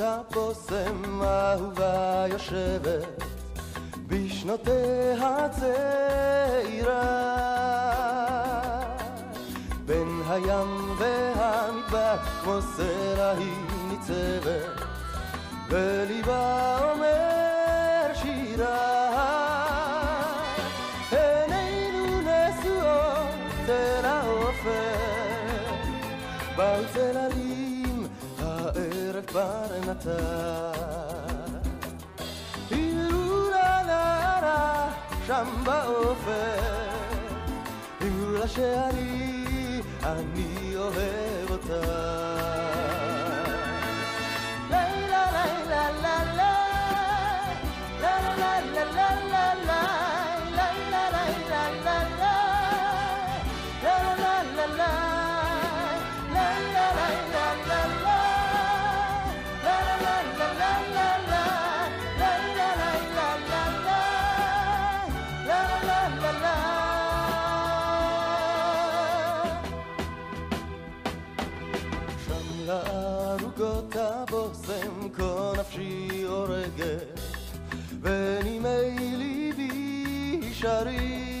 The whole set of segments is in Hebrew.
ארוכות הבושם אהובה יושבת בשנותיה הצעירה בין הים והמדבר כמו סלע היא ניצבת וליבה אומר שירה עינינו נשואות אל האופק באו צללים הערב כבר נטר היללו לנערה שם באופק. אמרו לה שאני, אני אוהב אותה שם לערוגות הבושם כה נפשי הורגת ונימי ליבי שרים.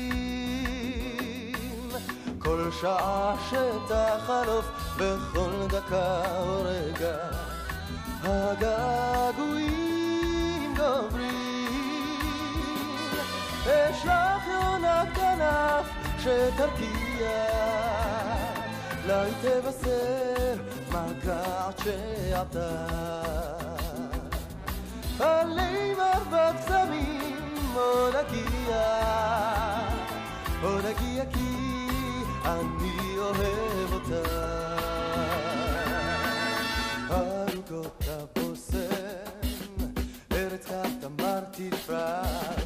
כל שעה שתחלוף בכל דקה או רגע הגעגועים גוברים. אשלח יונה כנף שתרקיע היא תבשר מגעת שעבדה עלי מרבת קסמים עוד אגיע עוד אגיע כי אני אוהב אותה. ארוכות הבושם ארץ כתמר תפרח ארוכות